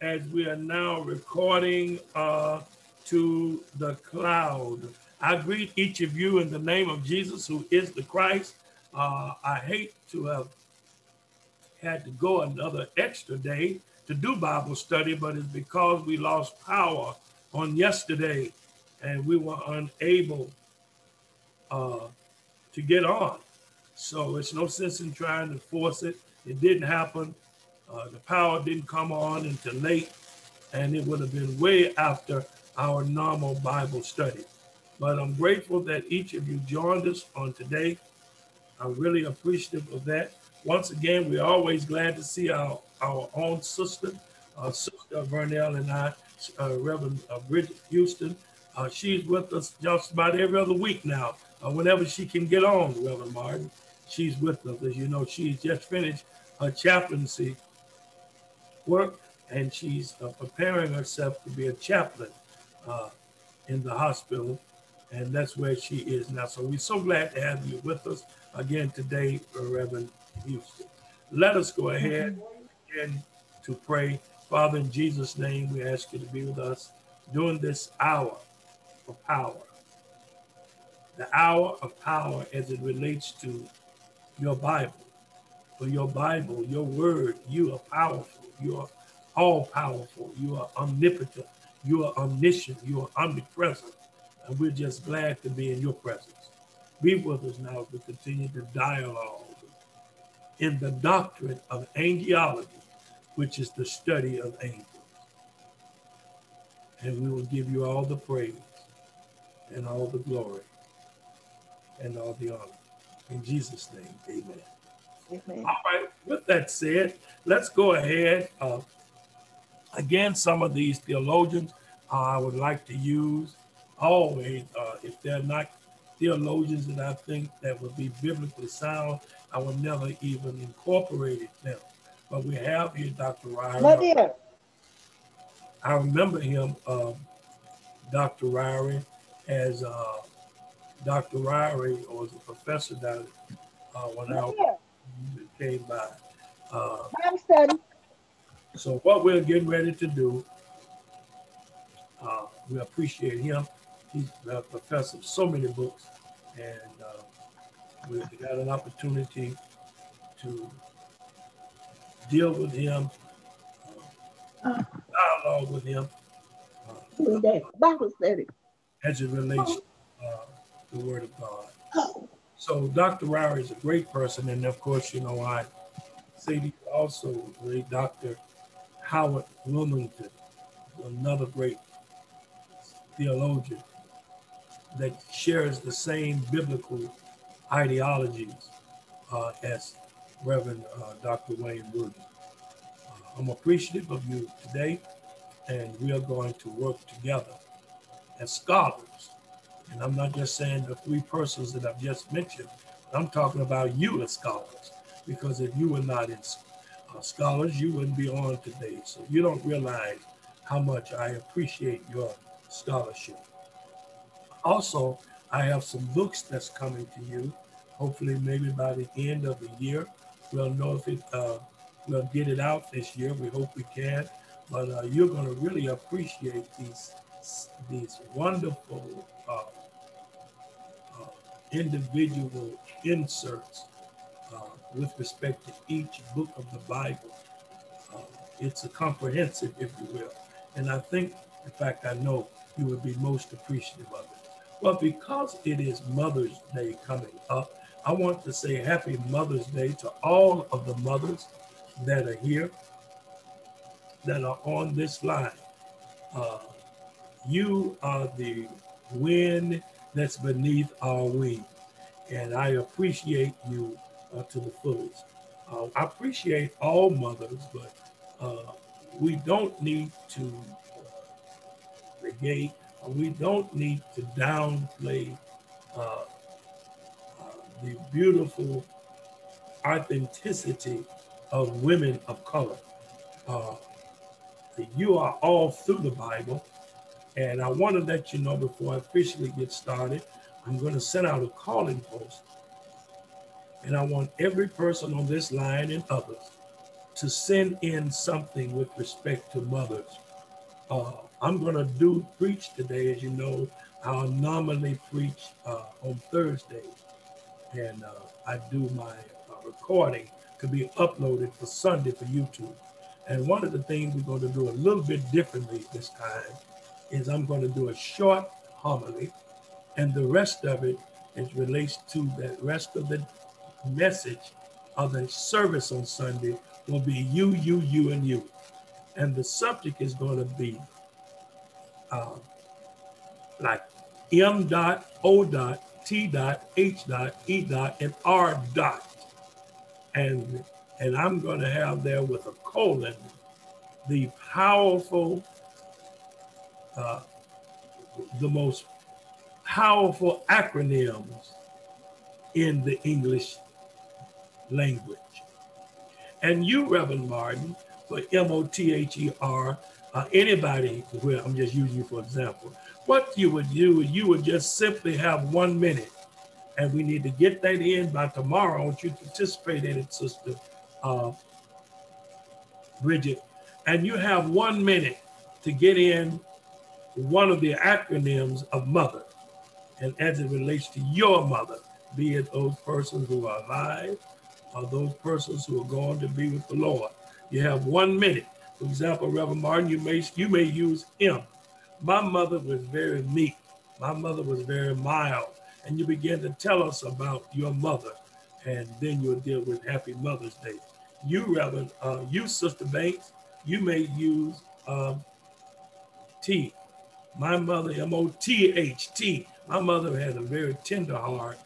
as we are now recording uh, to the cloud. I greet each of you in the name of Jesus, who is the Christ. Uh, I hate to have had to go another extra day to do Bible study, but it's because we lost power on yesterday and we were unable uh, to get on. So it's no sense in trying to force it. It didn't happen. Uh, the power didn't come on until late, and it would have been way after our normal Bible study. But I'm grateful that each of you joined us on today. I'm really appreciative of that. Once again, we're always glad to see our, our own sister, uh, Sister Vernell and I, uh, Reverend uh, Bridget Houston. Uh, she's with us just about every other week now. Uh, whenever she can get on, Reverend Martin, she's with us. As you know, she's just finished her chaplaincy work and she's uh, preparing herself to be a chaplain in the hospital and that's where she is now. So we're so glad to have you with us again today, Reverend Houston. Let us go ahead and to pray. Father, in Jesus' name, we ask you to be with us during this hour of power. The hour of power as it relates to your Bible. For your Bible, your word, you are powerful. You are all powerful. You are omnipotent. You are omniscient. You are omnipresent. And we're just glad to be in your presence. Be with us now as we continue to dialogue in the doctrine of angelology, which is the study of angels. And we will give you all the praise and all the glory and all the honor. In Jesus' name, amen. Amen. All right, with that said, let's go ahead. Uh, again, some of these theologians uh, I would like to use always, uh, if they're not theologians that I think that would be biblically sound, I would never even incorporate them. But we have here Dr. Ryrie. I remember him, uh, Dr. Ryrie, as uh, Dr. Ryrie was a professor down uh, when I came by. Uh. So what we're getting ready to do, uh, we appreciate him. He's a professor of so many books, and uh, we got an opportunity to deal with him, uh, dialogue with him. Uh, Bible study. As it relates to uh, the Word of God. So Dr. Ryrie is a great person, and of course, you know, I say also great Dr. Howard Willmington, another great theologian that shares the same biblical ideologies uh, as Reverend uh, Dr. Wayne Wood. Uh, I'm appreciative of you today, and we are going to work together as scholars. And I'm not just saying the three persons that I've just mentioned, I'm talking about you as scholars, because if you were not in uh, scholars, you wouldn't be on today. So you don't realize how much I appreciate your scholarship. Also, I have some books that's coming to you. Hopefully, maybe by the end of the year, we'll know if it uh, we'll get it out this year. We hope we can. But uh, you're going to really appreciate these these wonderful individual inserts uh, with respect to each book of the Bible. Uh, it's a comprehensive, if you will. And I think, in fact, I know you would be most appreciative of it. Well, because it is Mother's Day coming up, I want to say happy Mother's Day to all of the mothers that are here, that are on this line. Uh, you are the wind that's beneath our wing. And I appreciate you uh, to the fullest. Uh, I appreciate all mothers, but uh, we don't need to negate we don't need to downplay uh, uh, the beautiful authenticity of women of color. Uh, you are all through the Bible. And I want to let you know before I officially get started, I'm going to send out a calling post. And I want every person on this line and others to send in something with respect to mothers. Uh, I'm going to do preach today, as you know. I'll normally preach uh, on Thursdays, and uh, I do my uh, recording to be uploaded for Sunday for YouTube. And one of the things we're going to do a little bit differently this time is I'm going to do a short homily, and the rest of it is relates to the rest of the message of the service on Sunday will be you, you, you, and you. And the subject is going to be uh, like M dot, O dot, T dot, H dot, E dot, and R dot. And, and I'm going to have there with a colon the powerful, uh, the most powerful acronyms in the English language. And you, Reverend Martin, for M O T H E R, uh, anybody, well, I'm just using you for example, what you would do, is you would just simply have one minute. And we need to get that in by tomorrow. I want you to participate in it, Sister uh, Bridget. And you have one minute to get in one of the acronyms of mother. And as it relates to your mother, be it those persons who are alive or those persons who are going to be with the Lord. You have one minute. For example, Reverend Martin, you may you may use him. My mother was very meek. My mother was very mild. And you begin to tell us about your mother, and then you'll deal with Happy Mother's Day. You, Reverend, uh, you, Sister Banks, you may use um, T. My mother, M O T H T. My mother had a very tender heart,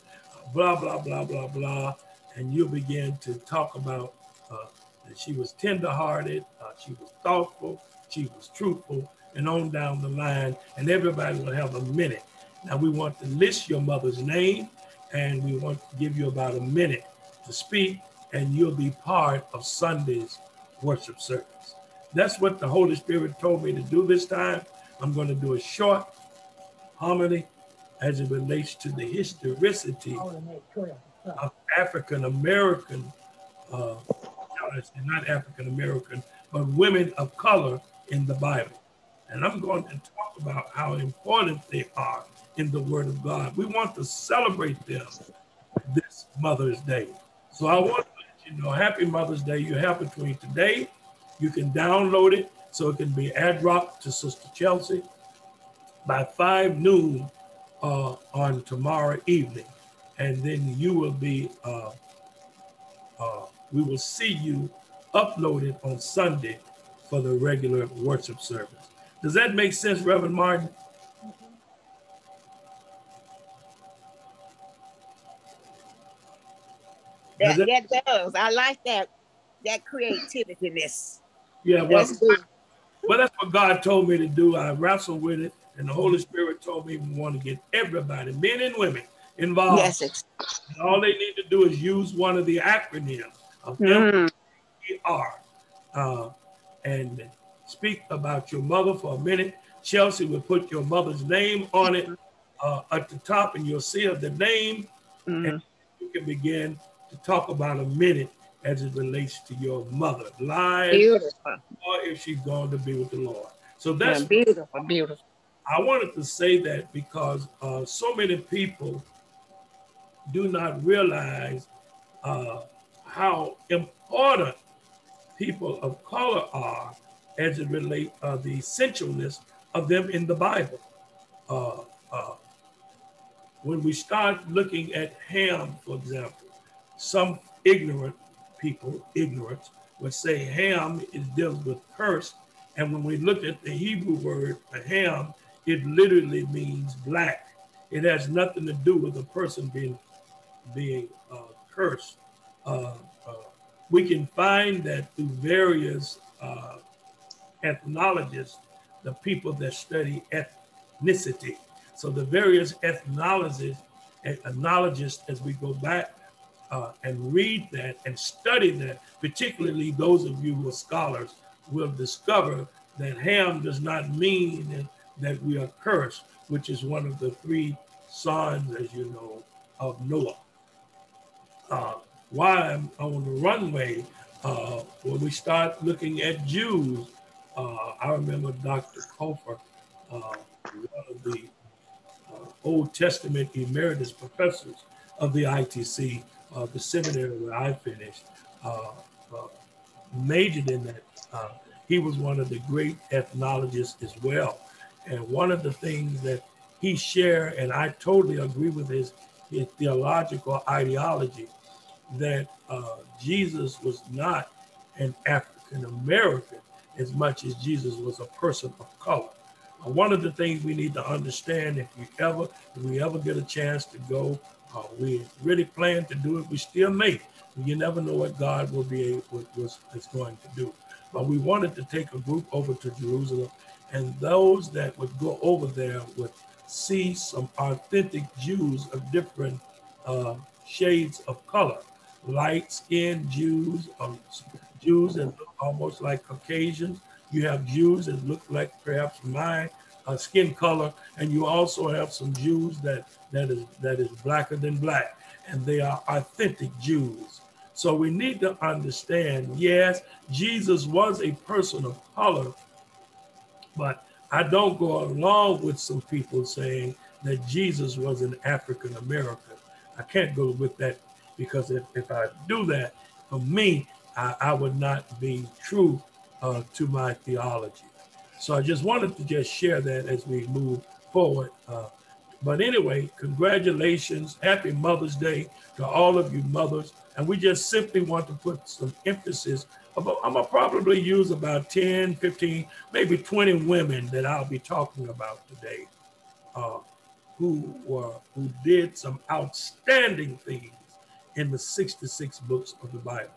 blah, blah, blah, blah, blah. And you'll begin to talk about uh, that she was tenderhearted, uh, she was thoughtful, she was truthful, and on down the line. And everybody will have a minute. Now, we want to list your mother's name, and we want to give you about a minute to speak, and you'll be part of Sunday's worship service. That's what the Holy Spirit told me to do this time. I'm going to do a short homily as it relates to the historicity of African American, uh, not African American, but women of color in the Bible. And I'm going to talk about how important they are in the Word of God. We want to celebrate them this Mother's Day. So I want to let you know, Happy Mother's Day. You have between today, you can download it so it can be ad airdropped to Sister Chelsea by 5 noon uh, on tomorrow evening. And then you will be, uh, uh, we will see you uploaded on Sunday for the regular worship service. Does that make sense, Reverend Martin? That, that, does. I like that that creativeness. Yeah, well, that's well, that's what God told me to do. I wrestled with it, and the Holy Spirit told me we want to get everybody, men and women, involved. Yes, and all they need to do is use one of the acronyms of mm. M-E-R, uh, and speak about your mother for a minute. Chelsea will put your mother's name on it uh, at the top, and you'll see the name, mm. and you can begin to talk about a minute as it relates to your mother, live, beautiful. or if she's going to be with the Lord. So that's yeah, beautiful, beautiful. I wanted to say that because uh, so many people do not realize uh, how important people of color are as it relates uh, the essentialness of them in the Bible. Uh, uh, when we start looking at Ham, for example, some ignorant people, ignorance, would say Ham is deals with curse. And when we look at the Hebrew word for Ham, it literally means black. It has nothing to do with a person being being uh, cursed. Uh, uh, we can find that through various uh, ethnologists, the people that study ethnicity. So the various ethnologists, ethnologists, as we go back uh, and read that and study that, particularly those of you who are scholars, will discover that Ham does not mean that we are cursed, which is one of the three sons, as you know, of Noah. Uh, while I'm on the runway, uh, when we start looking at Jews, uh, I remember Dr. Copher, uh, one of the uh, Old Testament emeritus professors of the ITC, uh, the seminary where I finished, uh, majored in that. he was one of the great ethnologists as well. And one of the things that he shared, and I totally agree with his, his theological ideology, that uh, Jesus was not an African American as much as Jesus was a person of color. Uh, one of the things we need to understand, if we ever, if we ever get a chance to go, uh, we really plan to do it. We still may. You never know what God will be able, was is going to do. But we wanted to take a group over to Jerusalem, and those that would go over there would see some authentic Jews of different uh, shades of color light skinned Jews, um, Jews that look almost like Caucasians. You have Jews that look like perhaps my uh, skin color, and you also have some Jews that that is that is blacker than black, and they are authentic Jews. So we need to understand, yes, Jesus was a person of color, but I don't go along with some people saying that Jesus was an African American. I can't go with that because if, if I do that, for me, I, I would not be true uh, to my theology. So I just wanted to just share that as we move forward. Uh, but anyway, congratulations. Happy Mother's Day to all of you mothers. And we just simply want to put some emphasis about, I'm gonna probably use about 10, 15, maybe 20 women that I'll be talking about today uh, who who did some outstanding things in the 66 books of the Bible.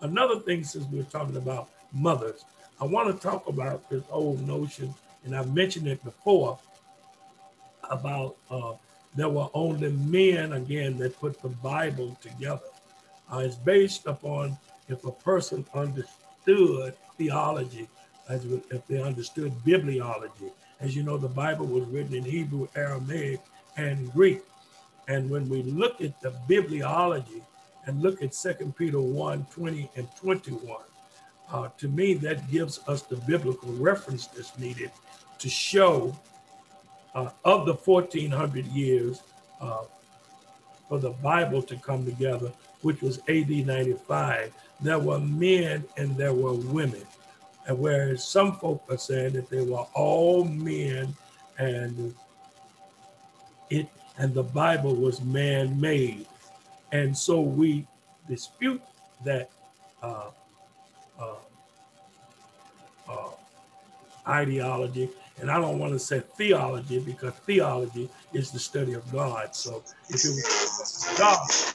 Another thing, since we're talking about mothers, I want to talk about this old notion, and I've mentioned it before, about uh, there were only men, again, that put the Bible together. Uh, it's based upon if a person understood theology, as if they understood bibliology. As you know, the Bible was written in Hebrew, Aramaic, and Greek. And when we look at the bibliology and look at 2 Peter 1 20 and 21, uh, to me, that gives us the biblical reference that's needed to show uh, of the 1400 years uh, for the Bible to come together, which was AD 95, there were men and there were women. And whereas some folk are saying that they were all men and it and the Bible was man made. And so we dispute that uh, uh, uh, ideology. And I don't want to say theology because theology is the study of God. So if it was God,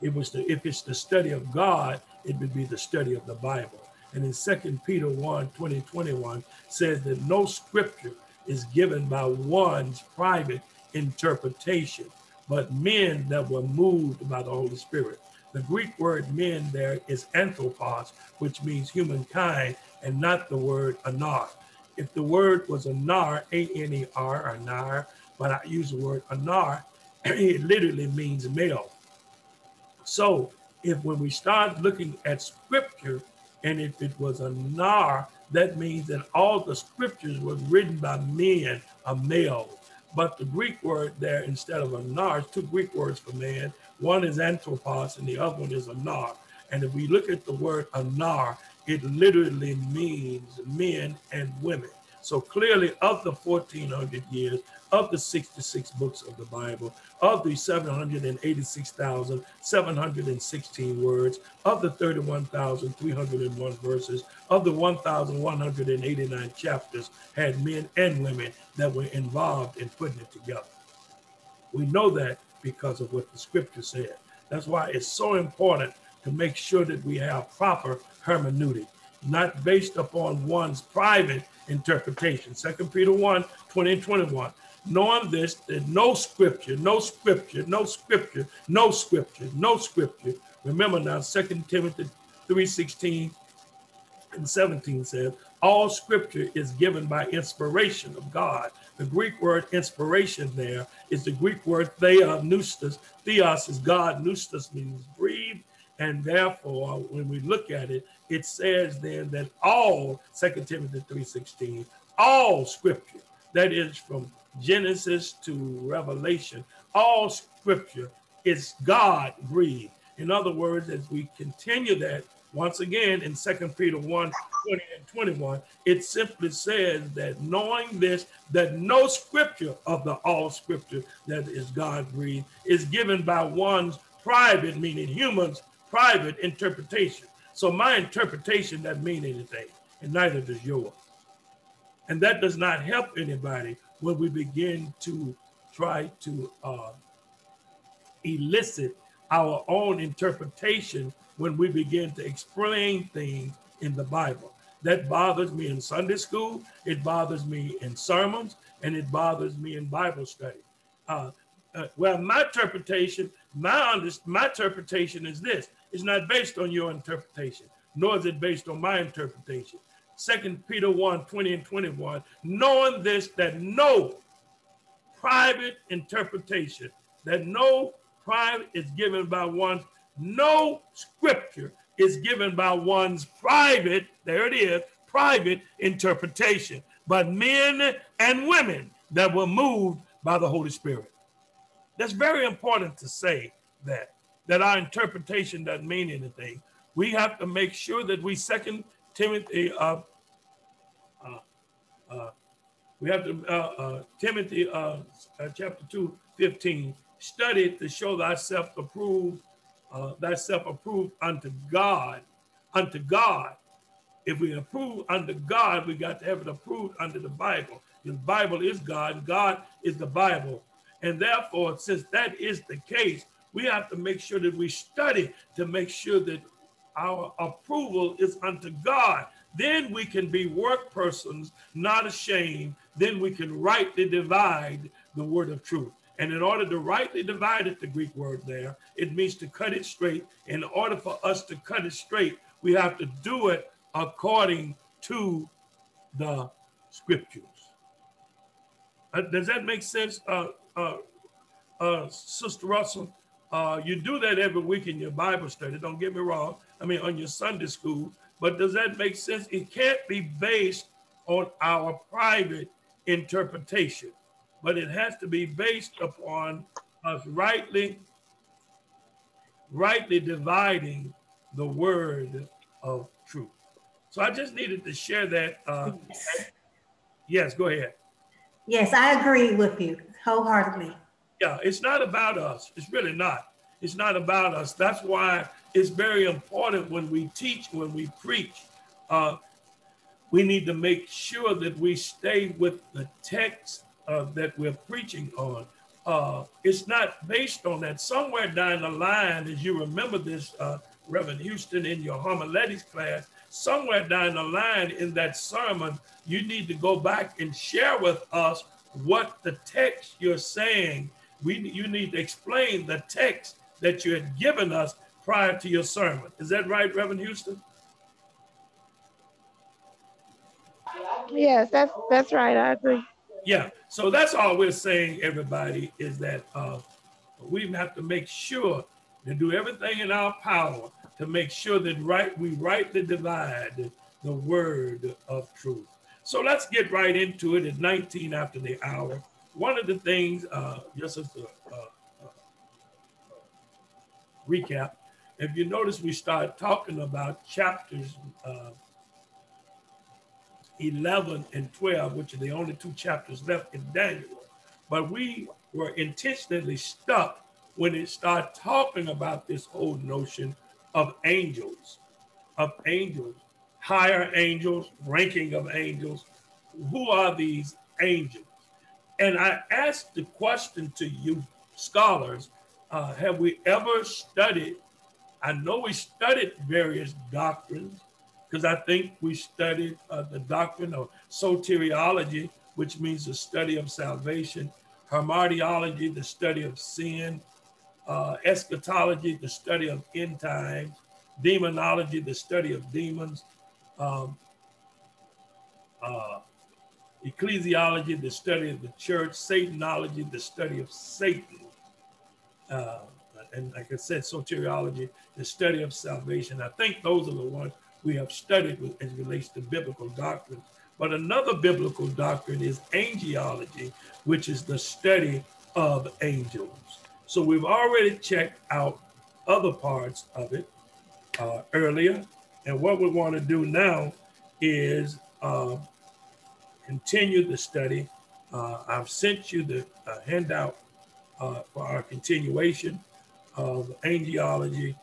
it was the, if it's the study of God, it would be the study of the Bible. And in Second Peter 1 20, 21 says that no scripture is given by one's private interpretation, but men that were moved by the Holy Spirit. The Greek word men there is anthropos, which means humankind, and not the word anar. If the word was anar, A-N-E-R, nar, but I use the word anar, it literally means male. So if when we start looking at scripture, and if it was a nar, that means that all the scriptures were written by men, a male. But the Greek word there, instead of a nar, two Greek words for man. One is anthropos and the other one is anar. And if we look at the word anar, it literally means men and women. So clearly, of the 1400 years, of the 66 books of the Bible, of the 786,716 words, of the 31,301 verses, of the 1,189 chapters, had men and women that were involved in putting it together. We know that because of what the scripture said. That's why it's so important to make sure that we have proper hermeneutic, not based upon one's private interpretation. Second Peter 1 20 and 21. Knowing this, that no scripture, no scripture, no scripture, no scripture, no scripture. Remember now, Second Timothy 3 16 and 17 says, All scripture is given by inspiration of God. The Greek word inspiration there is the Greek word theopneustos. Theos is God, pneustos means breathe, And therefore, when we look at it, it says then that all, 2 Timothy 3.16, all scripture, that is from Genesis to Revelation, all scripture is God breathed. In other words, as we continue that, once again in 2 Peter 1 20 and 21, it simply says that knowing this, that no scripture of the all scripture that is God breathed is given by one's private, meaning humans, private interpretation. So my interpretation doesn't mean anything, and neither does yours. And that does not help anybody when we begin to try to uh, elicit our own interpretation when we begin to explain things in the Bible. That bothers me in Sunday school, it bothers me in sermons, and it bothers me in Bible study. Uh, uh, well, my interpretation, my, under, my interpretation is this. It's not based on your interpretation, nor is it based on my interpretation. Second Peter 1, 20 and 21, knowing this, that no private interpretation, that no private is given by one's, no scripture is given by one's private, there it is, private interpretation, but men and women that were moved by the Holy Spirit. That's very important to say that, that our interpretation doesn't mean anything. We have to make sure that we second Timothy, uh, uh, uh, we have to, uh, uh, Timothy uh, chapter 2, 15, study to show thyself approved, thyself approved unto God, unto God. If we approve under God, we got to have it approved under the Bible. The Bible is God, God is the Bible. And therefore, since that is the case, we have to make sure that we study to make sure that our approval is unto God. Then we can be work persons, not ashamed. Then we can rightly divide the word of truth. And in order to rightly divide it, the Greek word there, it means to cut it straight. In order for us to cut it straight, we have to do it according to the scriptures. Uh, does that make sense, uh, uh, uh Sister Russell? Uh, you do that every week in your Bible study. Don't get me wrong. I mean, on your Sunday school. But does that make sense? It can't be based on our private interpretation, but it has to be based upon us rightly, rightly dividing the word of truth. So I just needed to share that. Uh, yes. yes, go ahead. Yes, I agree with you wholeheartedly. Yeah, it's not about us. It's really not. It's not about us. That's why it's very important when we teach, when we preach. Uh, we need to make sure that we stay with the text uh, that we're preaching on. Uh, it's not based on that. Somewhere down the line, as you remember this, uh, Reverend Houston, in your homiletics class, somewhere down the line in that sermon, you need to go back and share with us what the text you're saying we, you need to explain the text that you had given us prior to your sermon. Is that right, Reverend Houston? Yes, that's that's right. I agree. Yeah. So that's all we're saying, everybody, is that uh, we have to make sure to do everything in our power to make sure that right we rightly divide the word of truth. So let's get right into it at 19 after the hour one of the things, uh, just as a uh, recap, if you notice, we start talking about chapters uh, 11 and 12, which are the only two chapters left in Daniel. But we were intentionally stuck when it started talking about this whole notion of angels, of angels, higher angels, ranking of angels. Who are these angels? And I asked the question to you scholars, uh, have we ever studied? I know we studied various doctrines because I think we studied uh, the doctrine of soteriology, which means the study of salvation, hamartiology, the study of sin, uh, eschatology, the study of end times, demonology, the study of demons, um, uh, ecclesiology, the study of the church, Satanology, the study of Satan, uh, and like I said, soteriology, the study of salvation. I think those are the ones we have studied with, as relates to biblical doctrine. But another biblical doctrine is angelology, which is the study of angels. So we've already checked out other parts of it uh, earlier. And what we want to do now is uh, continue the study. Uh, I've sent you the uh, handout uh, for our continuation of angelology,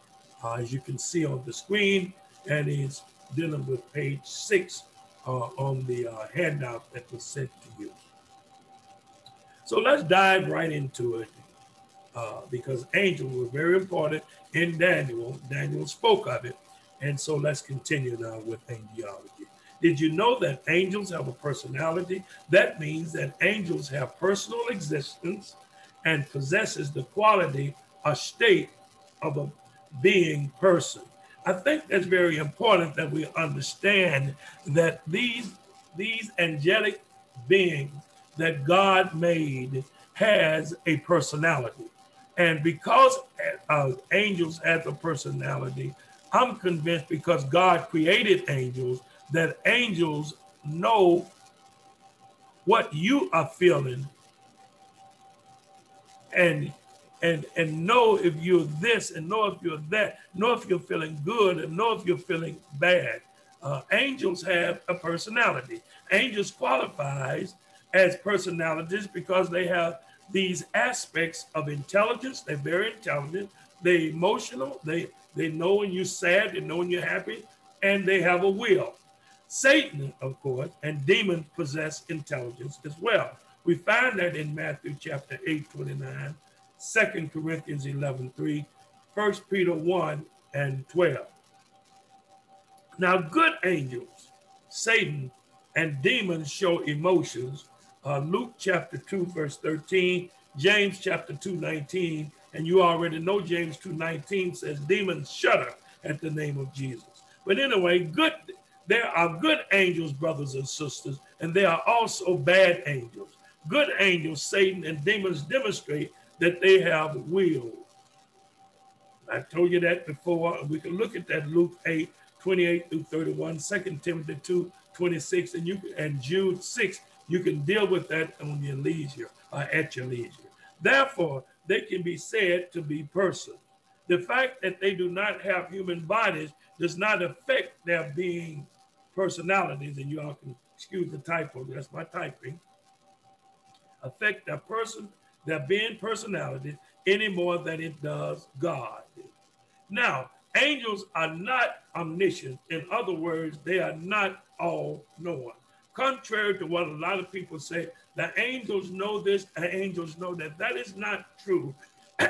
uh, as you can see on the screen, and it's dealing with page six on the handout that was sent to you. So let's dive right into it uh, because angels were very important in Daniel. Daniel spoke of it. And so let's continue now with angelology. Did you know that angels have a personality? That means that angels have personal existence and possesses the quality or state of a being person. I think that's very important that we understand that these, these angelic beings that God made has a personality. And because uh, angels have a personality, I'm convinced because God created angels that angels know what you are feeling and and and know if you're this and know if you're that know if you're feeling good and know if you're feeling bad uh, angels have a personality angels qualifies as personalities because they have these aspects of intelligence. They're very intelligent. They're emotional. They they know when you're sad. They know when you're happy, and they have a will. Satan, of course, and demons possess intelligence as well. We find that in Matthew chapter 8, 29, 2 Corinthians 11, 3, 1 Peter 1 and 12. Now, good angels, Satan, and demons show emotions uh, Luke chapter 2, verse 13, James chapter 2, 19, and you already know James 2, 19 says, demons shudder at the name of Jesus. But anyway, good, there are good angels, brothers and sisters, and there are also bad angels. Good angels, Satan and demons demonstrate that they have will. I told you that before. We can look at that Luke 8, 28 through 31, 2 Timothy 2, 26, and you and Jude 6, you can deal with that on your leisure or at your leisure. Therefore, they can be said to be persons. The fact that they do not have human bodies does not affect their being personalities, and you all can excuse the typo, that's my typing, affect their person, their being personality any more than it does God. Now, angels are not omniscient. In other words, they are not all knowing contrary to what a lot of people say, the angels know this, the angels know that. That is not true.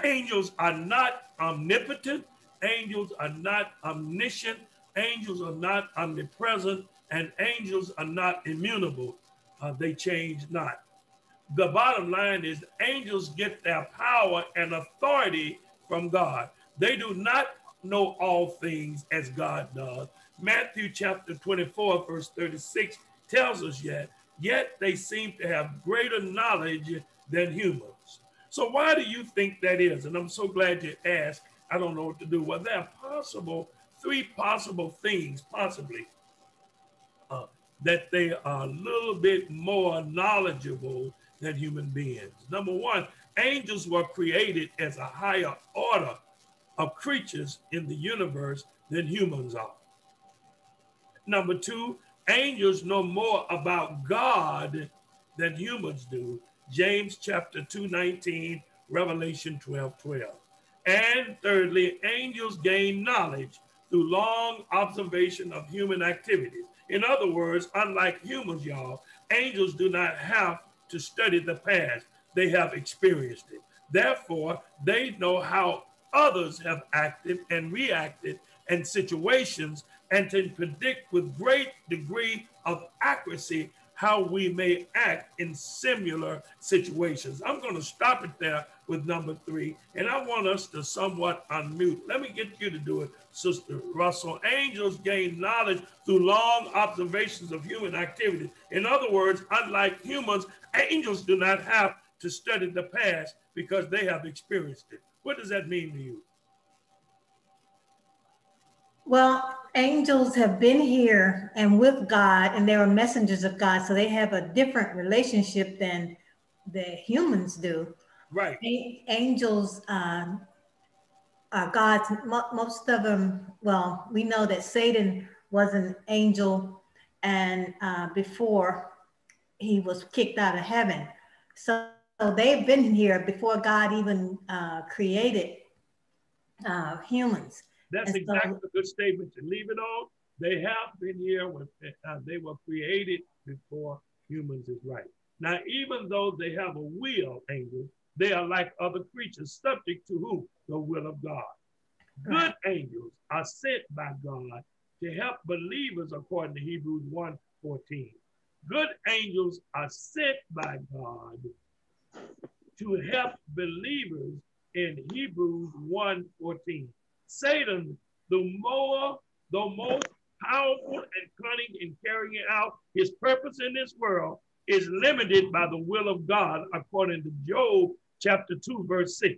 Angels are not omnipotent, angels are not omniscient, angels are not omnipresent, and angels are not immutable. Uh, they change not. The bottom line is angels get their power and authority from God. They do not know all things as God does. Matthew chapter 24, verse 36 tells us yet, yet they seem to have greater knowledge than humans. So why do you think that is? And I'm so glad you asked. I don't know what to do. Well, there are possible, three possible things, possibly, uh, that they are a little bit more knowledgeable than human beings. Number one, angels were created as a higher order of creatures in the universe than humans are. Number two, angels know more about God than humans do. James chapter 2, 19, Revelation 12, 12. And thirdly, angels gain knowledge through long observation of human activities. In other words, unlike humans, y'all, angels do not have to study the past, they have experienced it. Therefore, they know how others have acted and reacted in situations and can predict with great degree of accuracy how we may act in similar situations. I'm going to stop it there with number three, and I want us to somewhat unmute. Let me get you to do it, Sister Russell. Angels gain knowledge through long observations of human activity. In other words, unlike humans, angels do not have to study the past because they have experienced it. What does that mean to you? Well, angels have been here and with God, and they are messengers of God, so they have a different relationship than the humans do. Right. Angels uh, are God's, mo- most of them, well, we know that Satan was an angel and uh, before he was kicked out of heaven. So, so they've been here before God even uh, created uh, humans. That's And so- exactly a good statement to leave it on. They have been here when uh, they were created before humans is right. Now, even though they have a will, angels, they are like other creatures, subject to who? The will of God. Good angels are sent by God to help believers according to Hebrews 1 14. Good angels are sent by God to help believers in Hebrews 1 Satan, the more, the most powerful and cunning in carrying out his purpose in this world, is limited by the will of God, according to Job chapter 2, verse 6.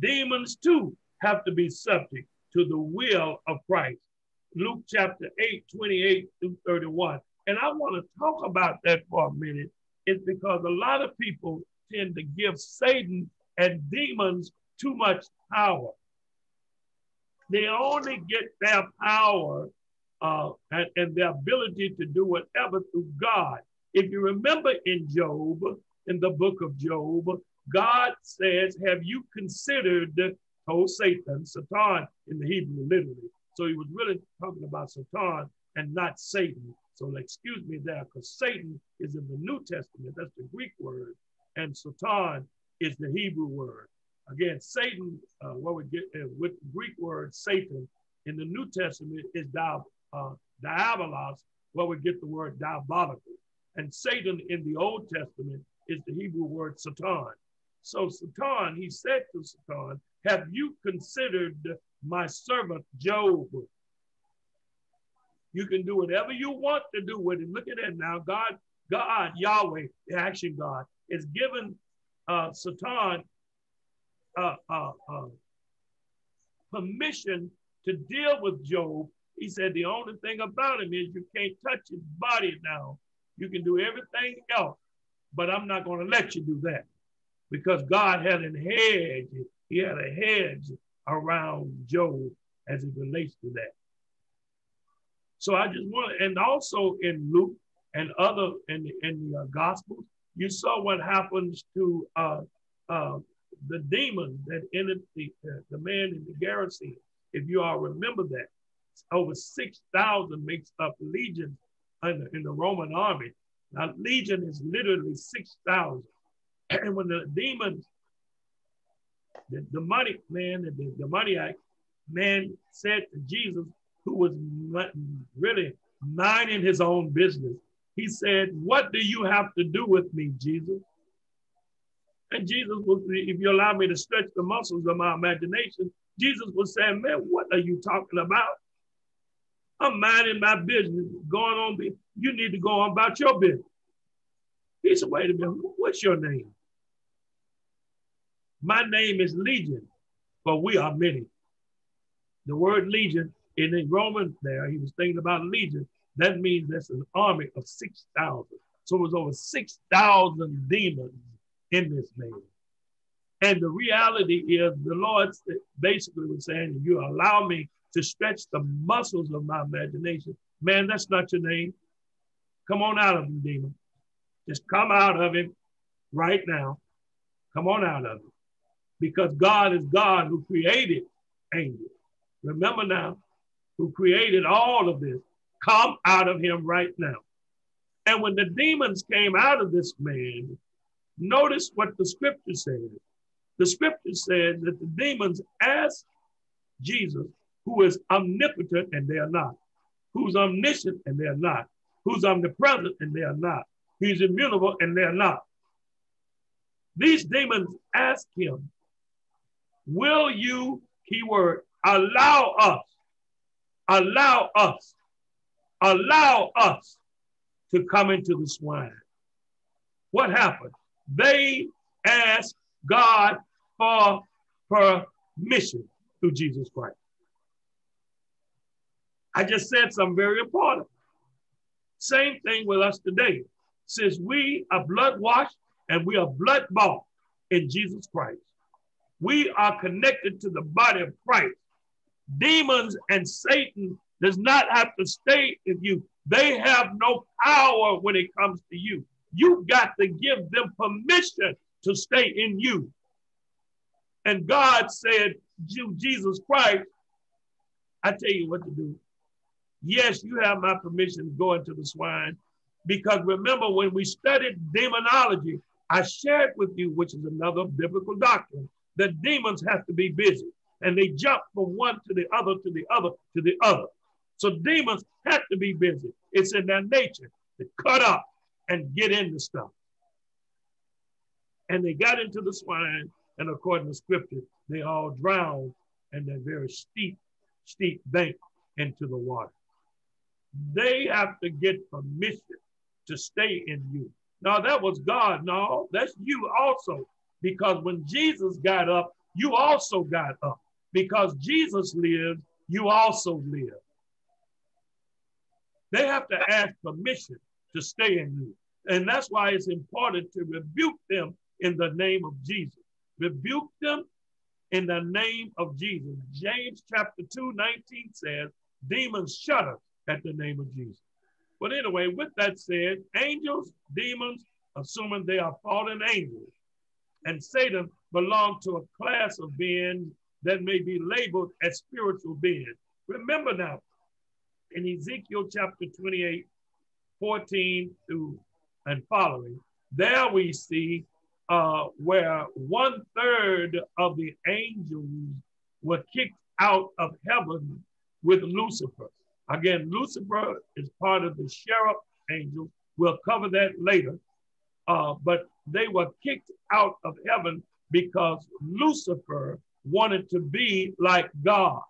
Demons too have to be subject to the will of Christ. Luke chapter 8, 28 through 31. And I want to talk about that for a minute. It's because a lot of people tend to give Satan and demons too much power. They only get their power uh, and, and their ability to do whatever through God. If you remember in Job, in the book of Job, God says, Have you considered, told Satan, Satan in the Hebrew, literally. So he was really talking about Satan and not Satan. So excuse me there, because Satan is in the New Testament. That's the Greek word. And Satan is the Hebrew word. Again, Satan, uh, what we get uh, with the Greek word Satan in the New Testament is uh, diabolos, where we get the word diabolical. And Satan in the Old Testament is the Hebrew word Satan. So Satan, he said to Satan, have you considered my servant Job? You can do whatever you want to do with him. Look at that now. God, God, Yahweh, the action God, is given uh, Satan uh, uh, uh, permission to deal with Job. He said the only thing about him is you can't touch his body now. You can do everything else, but I'm not going to let you do that because God had a hedge. He had a hedge around Job as it relates to that. So I just want, and also in Luke and other in the, in the uh, Gospels, you saw what happens to uh, uh, the demon that entered the, uh, the man in the Gerasene. If you all remember that, over 6,000 makes up legions in the, in the Roman army. Now, legion is literally 6,000. And when the demons, the demonic man, the, the demoniac man said to Jesus, who was really minding his own business, he said, What do you have to do with me, Jesus? And Jesus was, if you allow me to stretch the muscles of my imagination, Jesus was saying, Man, what are you talking about? I'm minding my business, going on. You need to go on about your business. He said, Wait a minute, what's your name? My name is Legion, but we are many. The word Legion in the Roman there, he was thinking about Legion. That means that's an army of 6,000. So it was over 6,000 demons in this man. And the reality is, the Lord basically was saying, You allow me to stretch the muscles of my imagination. Man, that's not your name. Come on out of him, demon. Just come out of him right now. Come on out of him. Because God is God who created angels. Remember now, who created all of this. Come out of him right now. And when the demons came out of this man, notice what the scripture says. The scripture says that the demons asked Jesus, who is omnipotent and they are not, who's omniscient and they are not, who's omnipresent and they are not, he's immutable and they are not. These demons ask him, Will you, keyword, allow us, allow us, allow us to come into the swine? What happened? They asked God for permission through Jesus Christ. I just said something very important. Same thing with us today. Since we are blood washed and we are blood bought in Jesus Christ, we are connected to the body of Christ. Demons and Satan does not have to stay in you. They have no power when it comes to you. You got to give them permission to stay in you. And God said, Jesus Christ, I tell you what to do. Yes, you have my permission to go into the swine. Because remember, when we studied demonology, I shared with you, which is another biblical doctrine, that demons have to be busy and they jump from one to the other to the other to the other. So demons have to be busy. It's in their nature to cut up and get into stuff. And they got into the swine, and according to scripture, they all drowned and they're very steep, steep bank into the water. They have to get permission to stay in you. Now that was God. No, that's you also. Because when Jesus got up, you also got up. Because Jesus lived, you also live. They have to ask permission to stay in you. And that's why it's important to rebuke them in the name of Jesus. Rebuke them in the name of Jesus. James chapter 2, 19 says, demons shudder at the name of Jesus. But anyway, with that said, angels, demons, assuming they are fallen angels, and Satan belong to a class of beings that may be labeled as spiritual beings. Remember now, in Ezekiel chapter 28, 14 through and following, there we see uh, where one third of the angels were kicked out of heaven with Lucifer. Again, Lucifer is part of the cherub angels. We'll cover that later. Uh, but they were kicked out of heaven because Lucifer wanted to be like God.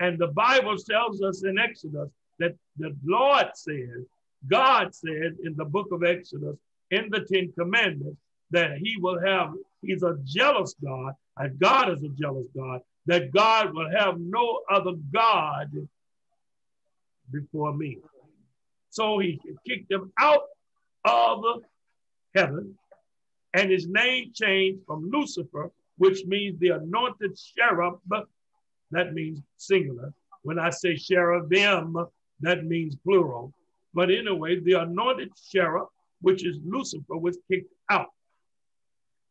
And the Bible tells us in Exodus that the Lord says, God said in the book of Exodus, in the Ten Commandments, that he will have, he's a jealous God, and God is a jealous God, that God will have no other God before me. So he kicked him out of heaven, and his name changed from Lucifer, which means the anointed cherub, that means singular. When I say cherubim, that means plural. But anyway, the anointed cherub, which is Lucifer, was kicked out.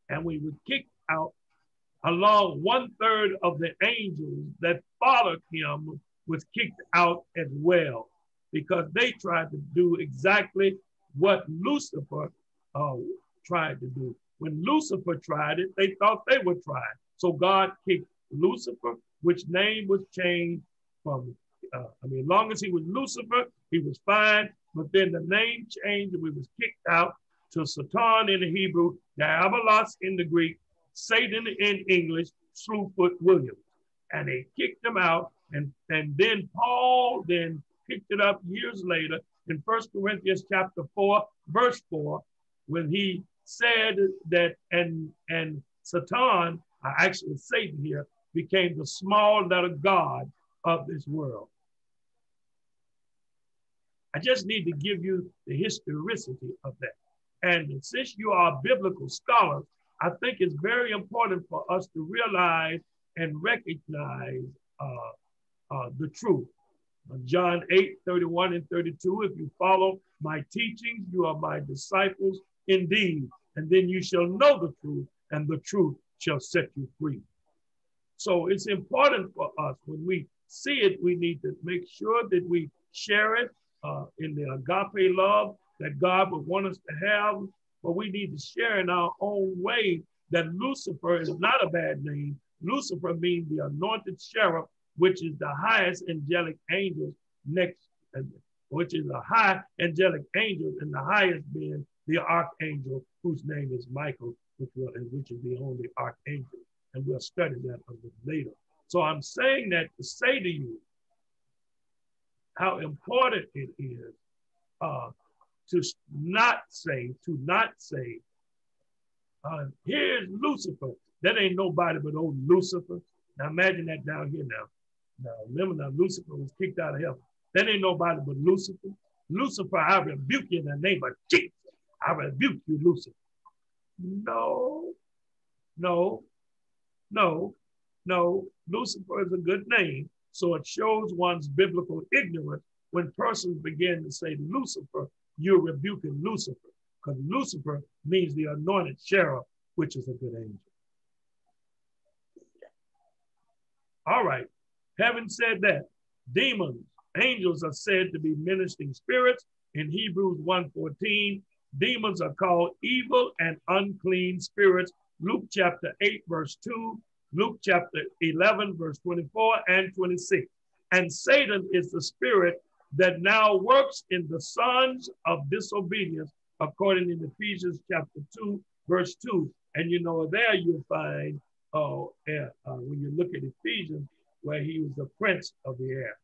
And we were kicked out along one third of the angels that followed him was kicked out as well because they tried to do exactly what Lucifer uh, tried to do. When Lucifer tried it, they thought they would try it. So God kicked Lucifer, which name was changed from, uh, I mean, as long as he was Lucifer, he was fine. But then the name changed and we was kicked out to Satan in the Hebrew, Diabolos in the Greek, Satan in English, Slewfoot Williams. And they kicked him out and, and then Paul then picked it up years later in First Corinthians chapter 4, verse 4, when he said that and and Satan, actually Satan here, became the small letter God of this world. I just need to give you the historicity of that. And since you are biblical scholars, I think it's very important for us to realize and recognize uh, uh, the truth. John 8, 31 and 32, if you follow my teachings, you are my disciples indeed. And then you shall know the truth, and the truth shall set you free. So it's important for us when we see it, we need to make sure that we share it uh, in the agape love that God would want us to have. But we need to share in our own way that Lucifer is not a bad name. Lucifer means the anointed cherub which is the highest angelic angel next, which is a high angelic angel, and the highest being the archangel, whose name is Michael, which, will, which is the only archangel. And we'll study that a little later. So I'm saying that to say to you how important it is uh, to not say, to not say, uh, here's Lucifer. That ain't nobody but old Lucifer. Now imagine that down here now. Now remember now Lucifer was kicked out of heaven. That ain't nobody but Lucifer. Lucifer, I rebuke you in the name of Jesus. I rebuke you, Lucifer. No, no, no, no. Lucifer is a good name. So it shows one's biblical ignorance when persons begin to say Lucifer, you're rebuking Lucifer. Because Lucifer means the anointed cherub, which is a good angel. All right. Having said that, demons, angels are said to be ministering spirits. In Hebrews 1:14, demons are called evil and unclean spirits. Luke chapter 8, verse 2, Luke chapter 11, verse 24 and 26. And Satan is the spirit that now works in the sons of disobedience, according in Ephesians chapter 2, verse 2. And you know, there you'll find, oh, uh, when you look at Ephesians, where he was the prince of the air.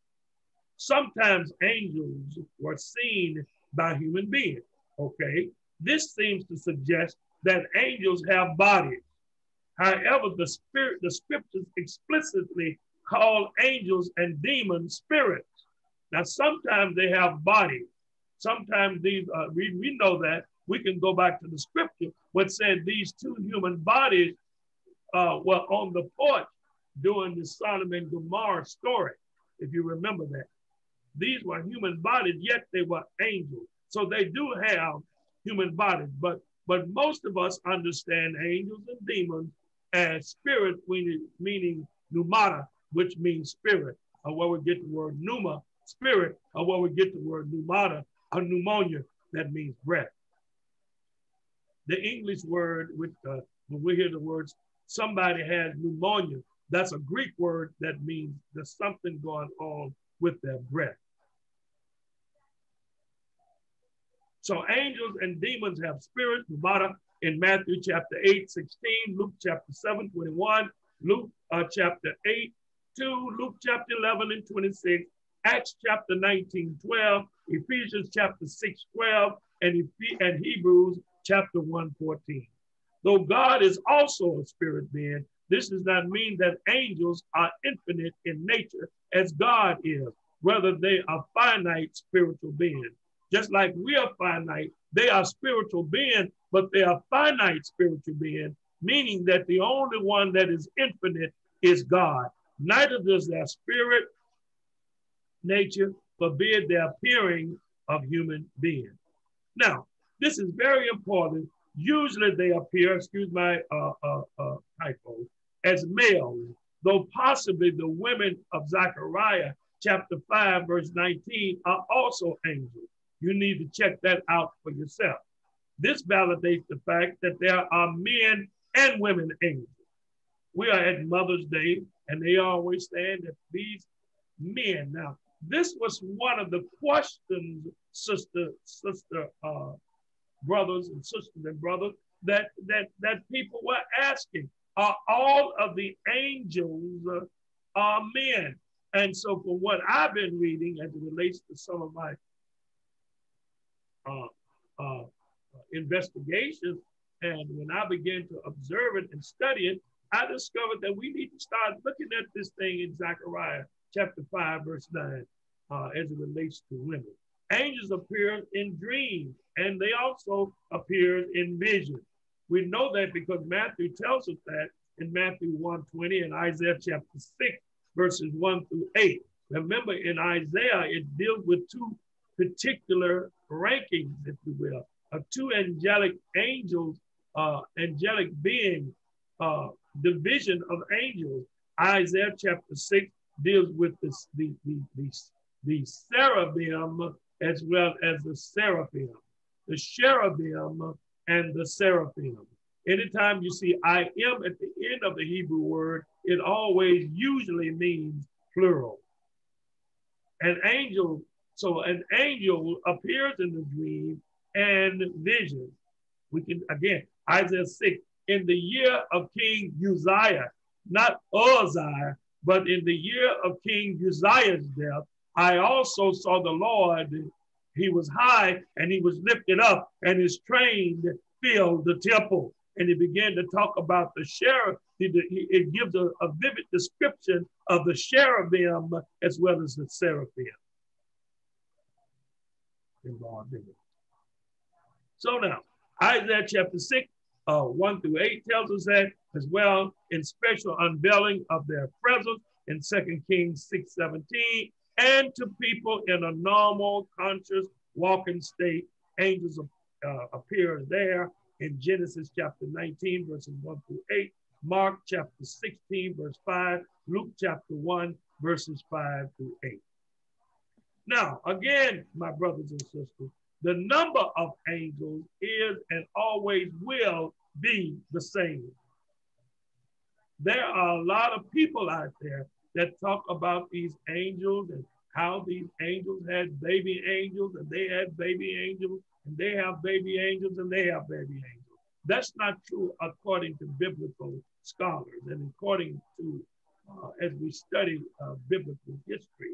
Sometimes angels were seen by human beings, okay? This seems to suggest that angels have bodies. However, the spirit, the scriptures explicitly call angels and demons spirits. Now, sometimes they have bodies. Sometimes these, uh, we, we know that. We can go back to the scripture, what said these two human bodies uh, were on the porch during the Sodom and Gomorrah story, if you remember that. These were human bodies, yet they were angels. So they do have human bodies, but but most of us understand angels and demons as spirit, meaning, pneumata, which means spirit, or where we get the word pneuma, spirit, or where we get the word pneumata, or pneumonia, that means breath. The English word, with, uh, when we hear the words, somebody has pneumonia, that's a Greek word that means there's something going on with their breath. So angels and demons have spirits, pneumata, in Matthew chapter 8, 16, Luke chapter 7, 21, Luke uh, chapter 8, 2, Luke chapter 11 and 26, Acts chapter 19, 12, Ephesians chapter 6, 12, and, and Hebrews chapter 1, 14. Though God is also a spirit being, this does not mean that angels are infinite in nature as God is, whether they are finite spiritual beings. Just like we are finite, they are spiritual beings, but they are finite spiritual beings, meaning that the only one that is infinite is God. Neither does their spirit nature forbid the appearing of human beings. Now, this is very important. Usually they appear, excuse my uh, uh, uh, typo, as males, though possibly the women of Zechariah chapter 5, verse 19, are also angels. You need to check that out for yourself. This validates the fact that there are men and women angels. We are at Mother's Day, and they always stand that these men. Now, this was one of the questions, sister, sister, uh, brothers and sisters and brothers, that that that people were asking are all of the angels uh, are men. And so, from what I've been reading as it relates to some of my uh, uh, investigations, and when I began to observe it and study it, I discovered that we need to start looking at this thing in Zechariah chapter 5, verse 9, uh, as it relates to women. Angels appear in dreams, and they also appear in visions. We know that because Matthew tells us that in Matthew 1 20 and Isaiah chapter 6, verses 1 through 8. Remember, in Isaiah, it deals with two particular rankings, if you will, of two angelic angels, uh, angelic being, uh, division of angels. Isaiah chapter 6 deals with this, the, the, the, the cherubim as well as the seraphim. The cherubim and the seraphim. Anytime you see I am at the end of the Hebrew word, it always usually means plural. An angel, so an angel appears in the dream and vision. We can, again, Isaiah 6, in the year of King Uzziah, not Uzziah, but in the year of King Uzziah's death, I also saw the Lord he was high and he was lifted up, and his train filled the temple. and he began to talk about the seraph. It gives a, a vivid description of the cherubim as well as the seraphim. So now, Isaiah chapter 6, uh, 1 through 8 tells us that as well in special unveiling of their presence in 2 Kings 6 17, and to people in a normal, conscious, walking state. Angels uh, appear there in Genesis chapter 19, verses 1 through 8, Mark chapter 16, verse 5, Luke chapter 1, verses 5 through 8. Now, again, my brothers and sisters, the number of angels is and always will be the same. There are a lot of people out there that talk about these angels and how these angels had baby angels and they had baby angels and they have baby angels and they have baby angels. That's not true according to biblical scholars and according to, uh, as we study uh, biblical history.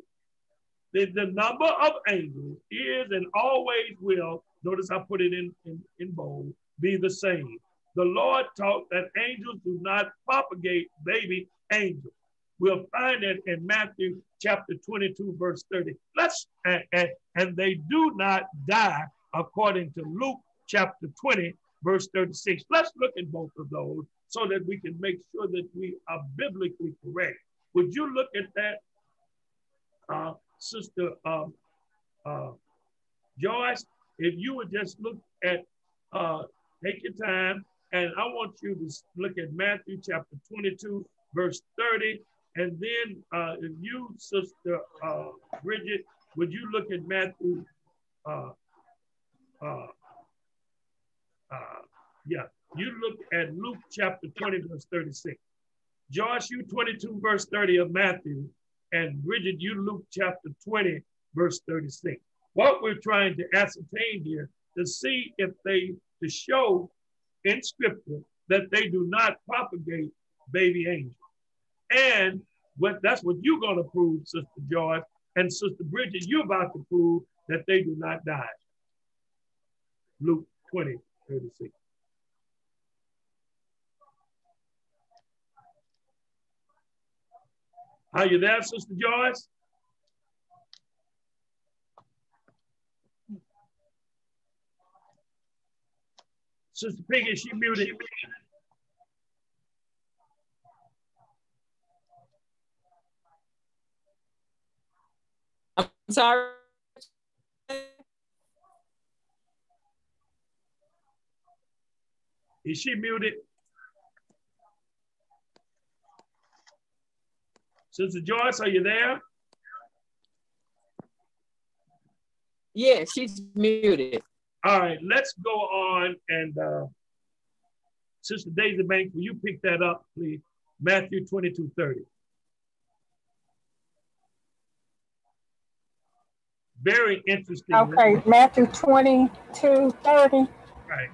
The, the number of angels is and always will, notice I put it in, in, in bold, be the same. The Lord taught that angels do not propagate baby angels. We'll find it in Matthew chapter 22, verse 30. Let's and, and, and they do not die according to Luke chapter 20, verse 36. Let's look at both of those so that we can make sure that we are biblically correct. Would you look at that, uh, Sister um, uh, Joyce? If you would just look at, uh, take your time, and I want you to look at Matthew chapter 22, verse 30. And then uh, if you, Sister uh, Bridget, would you look at Matthew uh, uh, uh, yeah, you look at Luke chapter 20, verse 36. Josh, you 22, verse 30 of Matthew, and Bridget, you Luke chapter 20, verse 36. What we're trying to ascertain here to see if they, to show in scripture that they do not propagate baby angels. And what that's what you're going to prove, Sister Joyce, and Sister Bridget, you're about to prove that they do not die. Luke 20, 36. Are you there, Sister Joyce? Sister Piggy, she muted. I'm sorry. Is she muted? Sister Joyce, are you there? Yeah, she's muted. All right, let's go on and uh, Sister Daisy Banks, will you pick that up, please? Matthew 22, 30. Very interesting. Okay, Matthew 22, 30. Right.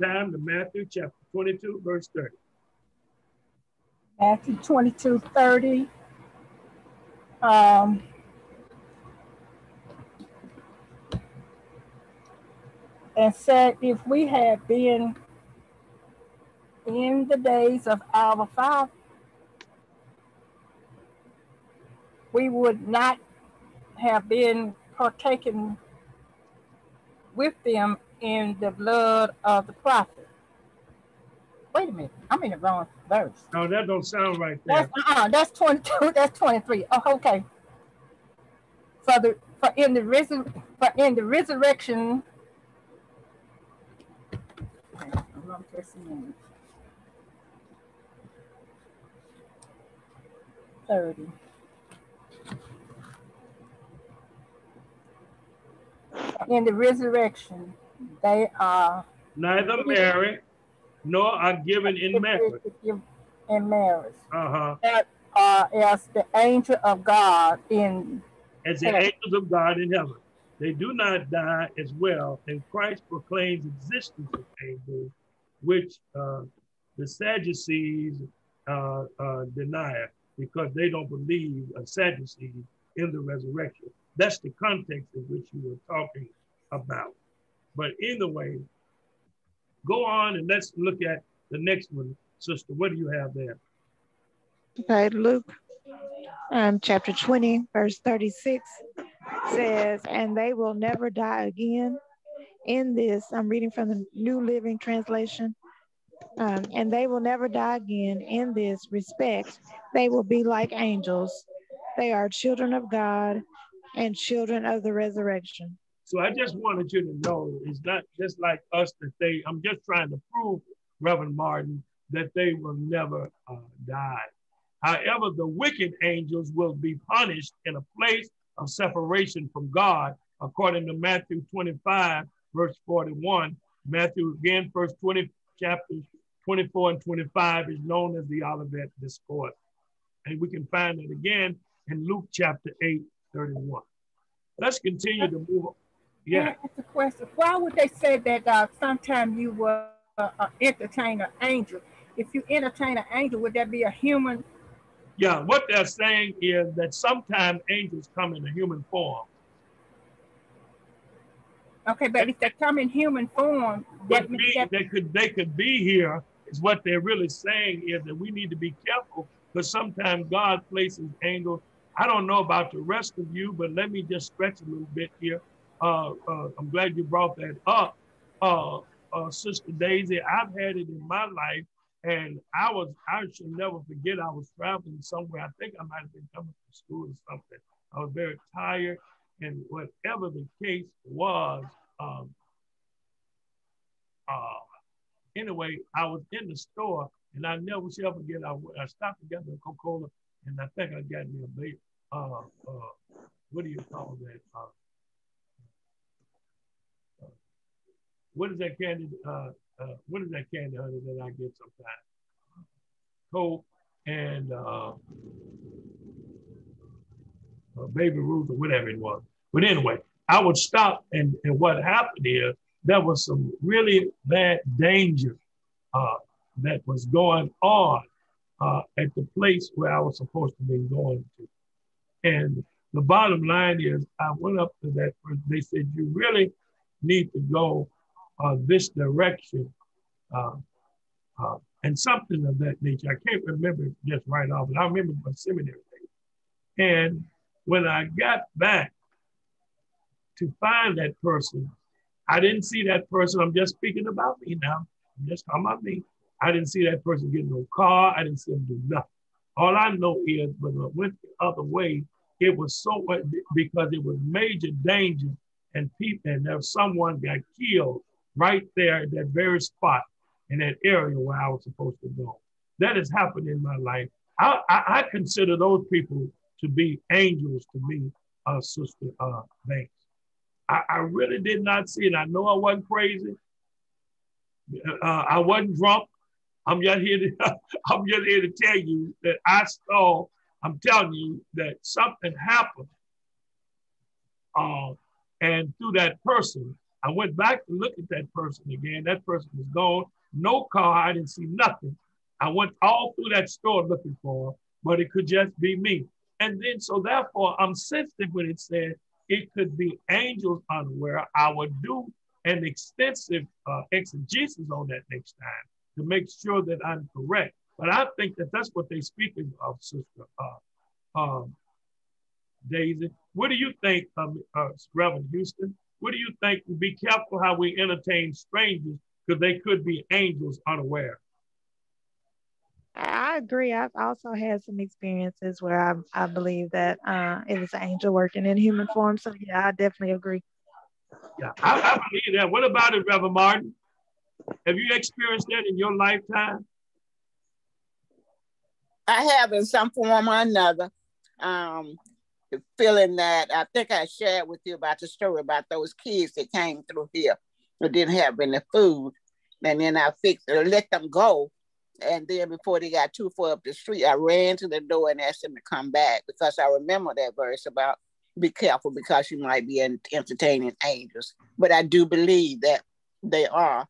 Time to Matthew chapter 22, verse 30. Matthew 22, 30. Um, and said, if we had been in the days of our father, we would not have been partaken with them in the blood of the prophet. Wait a minute, I'm in the wrong verse. No, that don't sound right there. That's, uh-uh, that's 22, that's 23. Oh, okay. For the for in the resur- for in the resurrection. Thirty. In the resurrection, they are Neither married nor are given in marriage. in marriage. Uh-huh. That are as the angel of God in As the heaven. angels of God in heaven. They do not die as well, and Christ proclaims existence of angels, which uh, the Sadducees uh, uh, deny. because they don't believe a Sadducee in the resurrection. That's the context in which you were talking about. But anyway, go on and let's look at the next one, sister. What do you have there? Okay, Luke um, chapter 20, verse 36 says, And they will never die again. In this, I'm reading from the New Living Translation. Um, and they will never die again. In this respect, they will be like angels. They are children of God and children of the resurrection. So I just wanted you to know it's not just like us that they, I'm just trying to prove, Reverend Martin, that they will never uh, die. However, the wicked angels will be punished in a place of separation from God, according to Matthew 25, verse 41. Matthew, again, verse 20, chapters 24 and 25 is known as the Olivet Discourse. And we can find it again in Luke chapter 8, 31. Let's continue to move. Yeah. That's a question. Why would they say that uh, sometime you will uh, uh, entertain an angel? If you entertain an angel, would that be a human yeah, what they're saying is that sometimes angels come in a human form. Okay, but if they come in human form, that be, that they could they could be here. Is what they're really saying is that we need to be careful because sometimes God places angels. I don't know about the rest of you, but let me just stretch a little bit here. Uh, uh, I'm glad you brought that up, uh, uh Sister Daisy. I've had it in my life and I was, I should never forget, I was traveling somewhere. I think I might have been coming from school or something. I was very tired. And whatever the case was, um, uh, anyway, I was in the store and I never shall forget, I, I stopped to get a Coca Cola and I think I got me a uh, what do you call that? Uh, uh what is that candy? Uh, uh, what is that candy honey that I get sometimes? Coke and uh, uh, Baby Ruth or whatever it was. But anyway, I would stop, and, and what happened is there was some really bad danger uh, that was going on uh, at the place where I was supposed to be going to. And the bottom line is, I went up to that person. They said, You really need to go uh, this direction uh, uh, and something of that nature. I can't remember just right off, but I remember my seminary days. And when I got back to find that person, I didn't see that person. I'm just speaking about me now. I'm just talking about me. I didn't see that person get no car. I didn't see him do nothing. All I know is when I went the other way, it was so because it was major danger and people and there someone got killed right there at that very spot in that area where I was supposed to go. That has happened in my life. I, I, I consider those people to be angels to me, uh, Sister uh, Banks. I, I really did not see it. I know I wasn't crazy. Uh, I wasn't drunk. I'm just here to I'm just here to tell you that I saw. I'm telling you that something happened. Uh, and through that person, I went back to look at that person again. That person was gone no car. I didn't see nothing. I went all through that store looking for her, but it could just be me. And then, so therefore, I'm sensitive when it said it could be angels unaware. I would do an extensive uh, exegesis on that next time to make sure that I'm correct. But I think that that's what they're speaking of, Sister uh, um, Daisy. What do you think, um, uh, Reverend Houston? What do you think? Be careful how we entertain strangers because they could be angels unaware. I agree. I've also had some experiences where I, I believe that uh, it was an angel working in human form. So yeah, I definitely agree. Yeah, I, I believe that. What about it, Reverend Martin? Have you experienced that in your lifetime? I have in some form or another. Um, feeling that I think I shared with you about the story about those kids that came through here or didn't have any food. And then I fixed it, let them go. And then before they got too far up the street, I ran to the door and asked them to come back because I remember that verse about be careful because you might be entertaining angels. But I do believe that they are.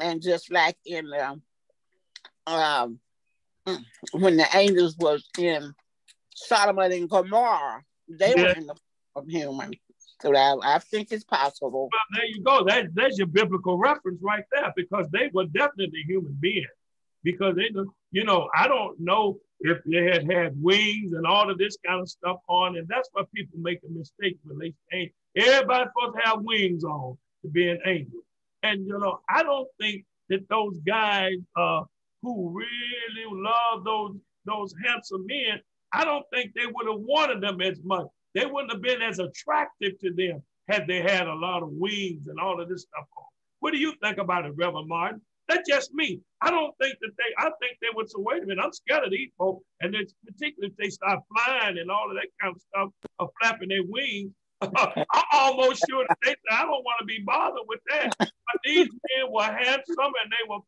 And just like in um, um, when the angels was in Sodom and Gomorrah, they Yeah. were in the form of human. So that, I think it's possible. Well, there you go. That, that's your biblical reference right there because they were definitely human beings. Because they, you know, I don't know if they had had wings and all of this kind of stuff on, and that's why people make a mistake when they say everybody's supposed to have wings on to be an angel. And you know, I don't think that those guys uh, who really love those those handsome men, I don't think they would have wanted them as much. They wouldn't have been as attractive to them had they had a lot of wings and all of this stuff on. What do you think about it, Reverend Martin? That's just me. I don't think that they, I think they would say, wait a minute, I'm scared of these folks. And it's particularly if they start flying and all of that kind of stuff, of flapping their wings. I'm almost sure that they I don't want to be bothered with that. But these men were handsome and they were,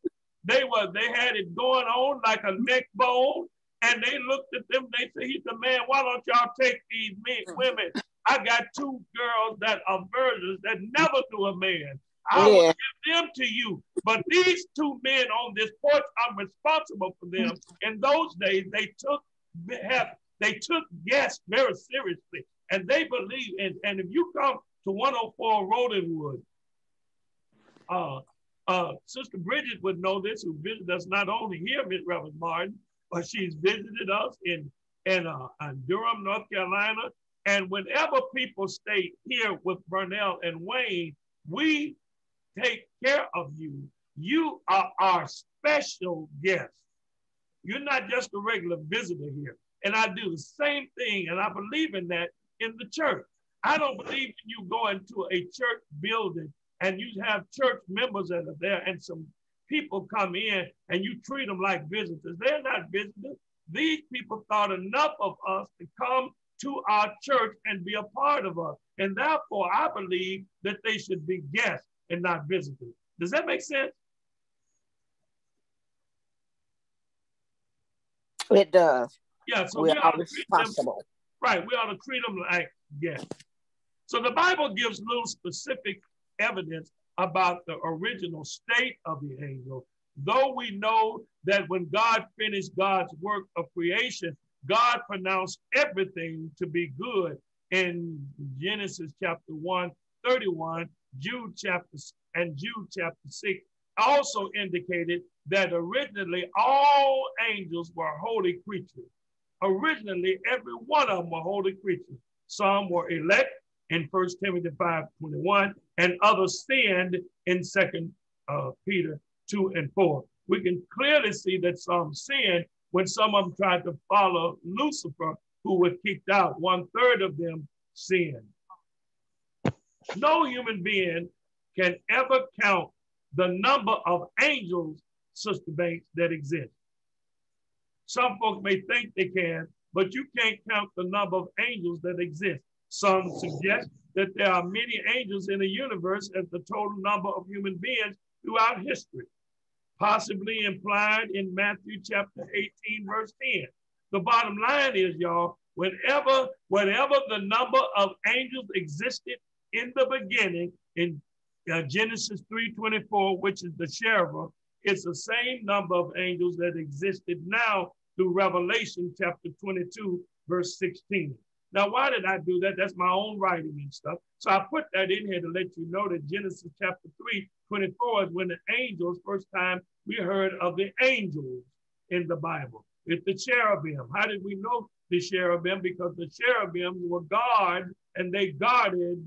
they were, they had it going on like a neck bone. And they looked at them, they said, he's the man, why don't y'all take these men, women? I got two girls that are virgins that never knew a man. I will Yeah. give them to you. But these two men on this porch, I'm responsible for them. In those days, they took have, they took guests very seriously, and they believe. And, and if you come to 104 Rodenwood, uh, uh, Sister Bridget would know this, who visited us not only here, Miss Reverend Martin, but she's visited us in in, uh, in Durham, North Carolina. And whenever people stay here with Burnell and Wayne, we take care of you. You are our special guest. You're not just a regular visitor here. And I do the same thing, and I believe in that in the church. I don't believe in you going to a church building and you have church members that are there and some people come in and you treat them like visitors. They're not visitors. These people thought enough of us to come to our church and be a part of us. And therefore, I believe that they should be guests and not visitors. Does that make sense? It does. Yeah, so we we are ought to treat them, right, we ought to treat them like guests. So the Bible gives little specific evidence about the original state of the angel, though we know that when God finished God's work of creation, God pronounced everything to be good in Genesis chapter 1, 31, Jude chapter and Jude chapter 6 also indicated that originally all angels were holy creatures. Originally, every one of them were holy creatures. Some were elect in 1 Timothy 5 21, and others sinned in Second uh, Peter 2 and 4. We can clearly see that some sinned when some of them tried to follow Lucifer, who was kicked out. One third of them sinned. No human being can ever count the number of angels, Sister Banks, that exist. Some folks may think they can, but you can't count the number of angels that exist. Some suggest that there are many angels in the universe as the total number of human beings throughout history, possibly implied in Matthew chapter 18, verse 10. The bottom line is, y'all, whenever, whatever the number of angels existed in the beginning, in uh, Genesis 3:24, which is the cherubim, it's the same number of angels that existed now through Revelation chapter 22, verse 16. Now, why did I do that? That's my own writing and stuff. So I put that in here to let you know that Genesis chapter 3, 24 is when the angels, first time we heard of the angels in the Bible. It's the cherubim. How did we know the cherubim? Because the cherubim were guard and they guarded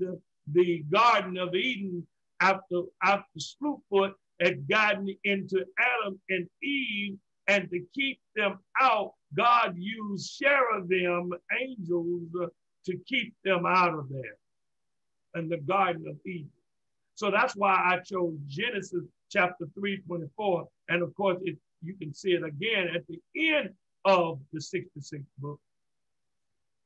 the Garden of Eden after, after Slewfoot had gotten into Adam and Eve and to keep them out, God used cherubim, angels, uh, to keep them out of there in the Garden of Eden. So that's why I chose Genesis chapter 3, 24. And of course, it, you can see it again at the end of the 66th book.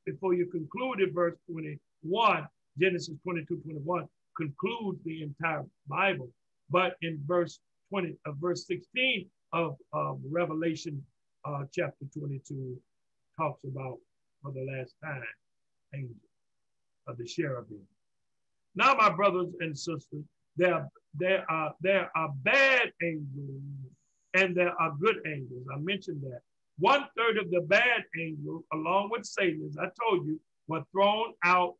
Before you conclude at verse 21, Genesis 22, 21 concludes the entire Bible. But in verse 20, uh, verse 16 of um, Revelation uh, chapter 22 talks about for the last time angels of the cherubim. Now, my brothers and sisters, there, there are there are bad angels and there are good angels. I mentioned that. One third of the bad angels, along with Satan, as I told you, were thrown out,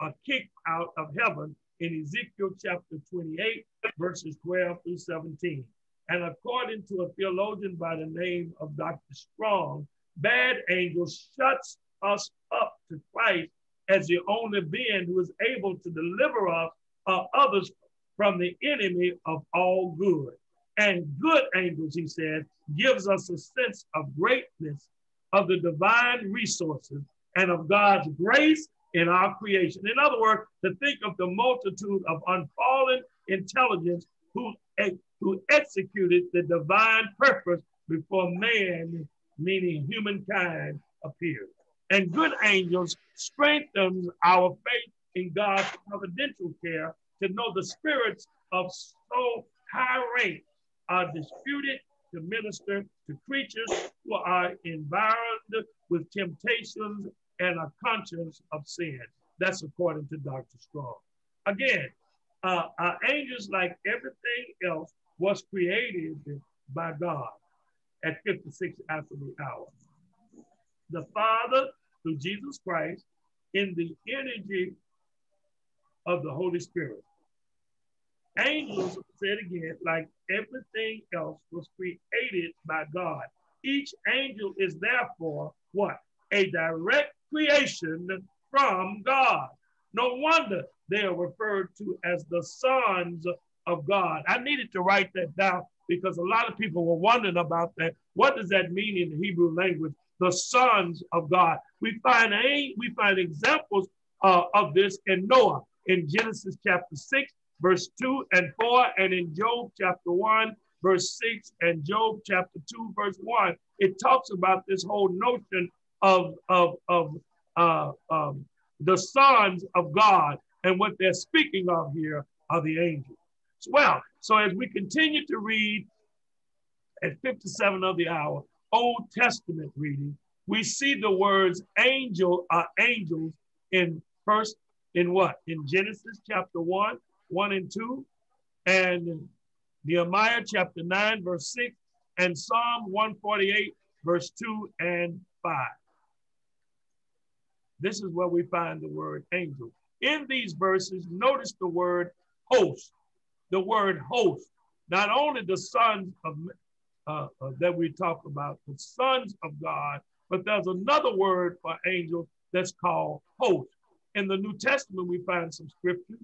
or kicked out of heaven in Ezekiel chapter 28, verses 12 through 17. And according to a theologian by the name of Dr. Strong, bad angels shuts us up to Christ as the only being who is able to deliver us or others from the enemy of all good. And good angels, he said, gives us a sense of greatness of the divine resources and of God's grace in our creation. In other words, to think of the multitude of unfallen intelligence who, who executed the divine purpose before man, meaning humankind, appeared. And good angels strengthens our faith in God's providential care to know the spirits of so high rank are disputed to minister to creatures who are environed with temptations and a conscience of sin. That's according to Dr. Strong. Again, uh, our angels, like everything else, was created by God at 56 after the hour. The Father, through Jesus Christ, in the energy of the Holy Spirit. Angels, said again, like everything else, was created by God. Each angel is therefore what? A direct creation from God. No wonder they are referred to as the sons of God. I needed to write that down because a lot of people were wondering about that. What does that mean in the Hebrew language? The sons of God. We find a, we find examples uh, of this in Noah in Genesis chapter 6, verse 2 and 4, and in Job chapter 1, verse 6, and Job chapter 2, verse 1. It talks about this whole notion of, of, of uh, um, the sons of God. And what they're speaking of here are the angels. Well, so as we continue to read at 57 of the hour, Old Testament reading, we see the words angel are uh, angels in first in what? In Genesis chapter 1, 1 and 2, and Nehemiah chapter 9, verse 6, and Psalm 148, verse 2 and 5. This is where we find the word angel. In these verses, notice the word host. The word host. Not only the sons of uh, uh, that we talk about, the sons of God, but there's another word for angel that's called host. In the New Testament, we find some scriptures,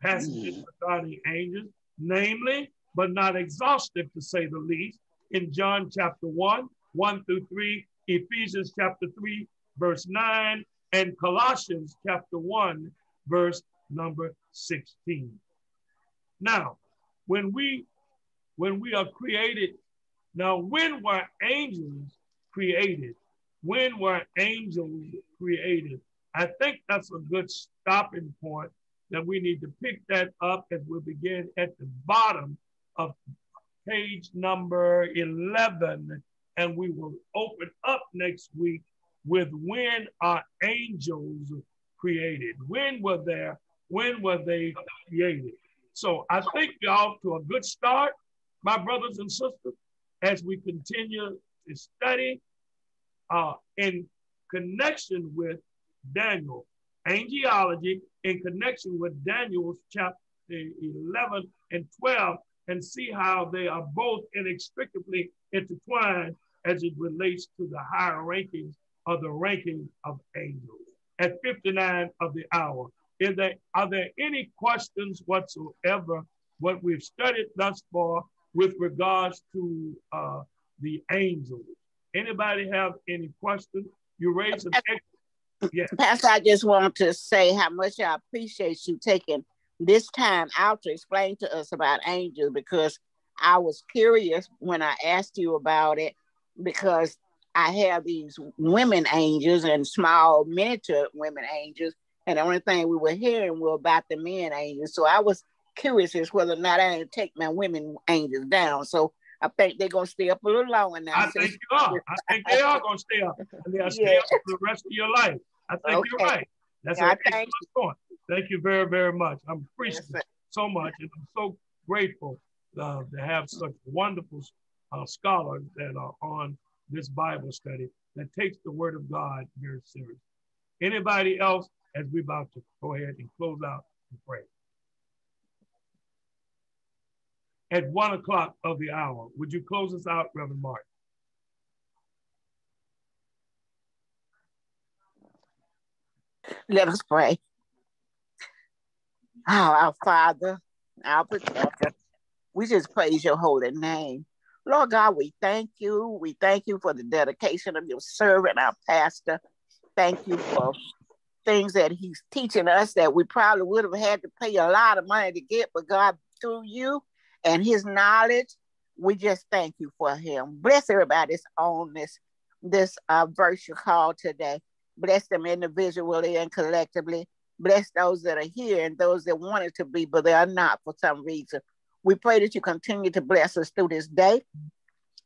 passages mm. regarding angels, namely, but not exhaustive to say the least, in John chapter 1, 1 through 3, Ephesians chapter 3, verse 9, and Colossians chapter 1, verse number 16. Now, when we when we are created, now when were angels created? When were angels created? I think that's a good stopping point that we need to pick that up as we begin at the bottom of page number 11. And we will open up next week with when are angels created? When were there? When were they created? So I think you're off to a good start, my brothers and sisters, as we continue to study uh, in connection with Daniel, angelology in connection with Daniel's chapter 11 and 12, and see how they are both inextricably intertwined as it relates to the higher rankings of the ranking of angels at 59 of the hour. Is there, are there any questions whatsoever what we've studied thus far with regards to uh, the angels? Anybody have any questions? You raise an yes. Pastor, I just want to say how much I appreciate you taking this time out to explain to us about angels because I was curious when I asked you about it because I have these women angels and small miniature women angels, and the only thing we were hearing were about the men angels. So I was curious as whether or not I didn't take my women angels down. So I think they're gonna stay up a little longer now. I think you are. I think they are gonna stay up, and they'll stay yeah. up for the rest of your life. I think okay. you're right. That's yeah, a thank you. point. Thank you very, very much. I'm appreciative yes, so much, and I'm so grateful uh, to have such wonderful uh, scholars that are on this Bible study that takes the word of God very serious. Anybody else, as we're about to go ahead and close out and pray. At one o'clock of the hour, would you close us out, Reverend Martin? Let us pray. Oh, our Father, our protector, we just praise your holy name. Lord God, we thank you. We thank you for the dedication of your servant, our pastor. Thank you for things that he's teaching us that we probably would have had to pay a lot of money to get, but God, through you and his knowledge, we just thank you for him. Bless everybody that's on this, this uh, virtual call today. Bless them individually and collectively. Bless those that are here and those that wanted to be, but they are not for some reason. We pray that you continue to bless us through this day.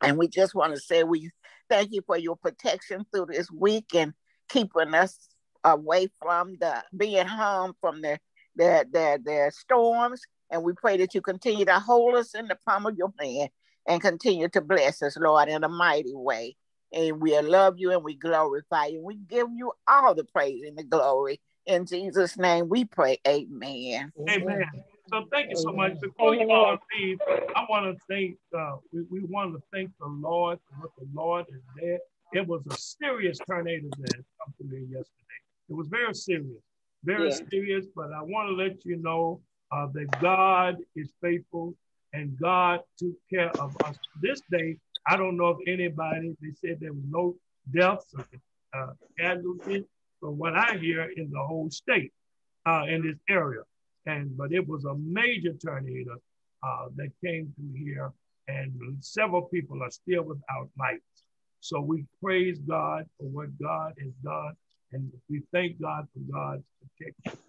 And we just want to say we thank you for your protection through this week and keeping us away from the being home from the the, the, the storms. And we pray that you continue to hold us in the palm of your hand and continue to bless us, Lord, in a mighty way. And we love you and we glorify you. We give you all the praise and the glory. In Jesus' name we pray. Amen. Amen. So thank you so much. Before you all leave, I want to thank, uh, we, we want to thank the Lord for what the Lord is there. It was a serious tornado that come to me yesterday. It was very serious, very yeah. serious, but I want to let you know uh, that God is faithful and God took care of us. This day, I don't know if anybody, they said there was no deaths or uh, casualties, from what I hear in the whole state uh, in this area. And but it was a major tornado uh, that came through here, and several people are still without lights. So we praise God for what God has done, and we thank God for God's protection.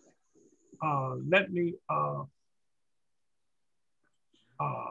Uh, let me uh, uh,